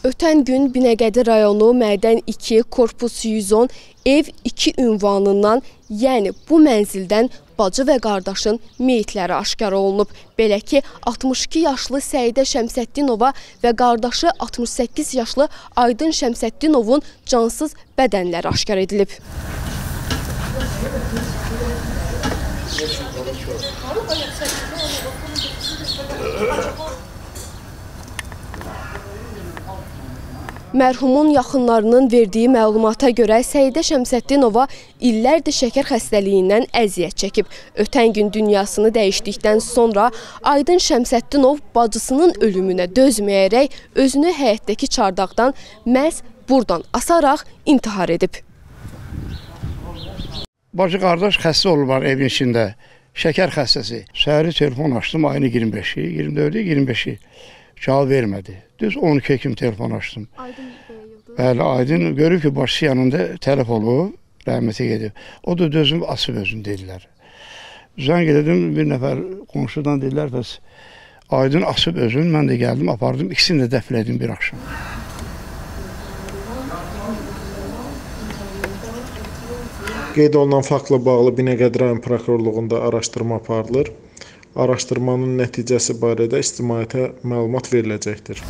Ötən gün Binəqədi rayonu Mədən 2, korpus 110, ev 2 ünvanından, yəni bu mənzildən bacı və qardaşın meyitləri aşkar olunub. Belə ki, 62 yaşlı Səidə Şəmsəddinova və qardaşı 68 yaşlı Aydın Şəmsəddinovun cansız bədənləri aşkar edilib. Mərhumun yaxınlarının verdiyi məlumata görə Səidə Şəmsəddinova illərdir şəkər xəstəliyindən əziyyət çəkib. Ötən gün dünyasını dəyişdikdən sonra Aydın Şəmsəddinov bacısının ölümünə dözməyərək özünü həyətdəki çardaqdan məhz buradan asaraq intihar edib. Bacı qardaş xəstə olurlar evin içində. Şəkər xəstəsi. Səhəri telefon açdım ayını 25-i, 24-ü, 25-i. Cavab vermədi. Düz 12 kimi telefon açdım. Aydın bəy Bəli, Aydın görür ki, başçı yanında tələf olub, rəhmətə gedib. O da dözüm asıb özünü dedilər. Zəng edim, bir nəfər qonşudan dedilər, bəs Aydın asıb özünü, mən də gəldim, apardım, ikisini də dəfn edim bir axşam. Qeyd olunan faktla bağlı Binəqədi rayon prokurorluğunda araşdırma aparılır. Araşdırmanın nəticəsi barədə ictimaiyyətə məlumat veriləcəkdir.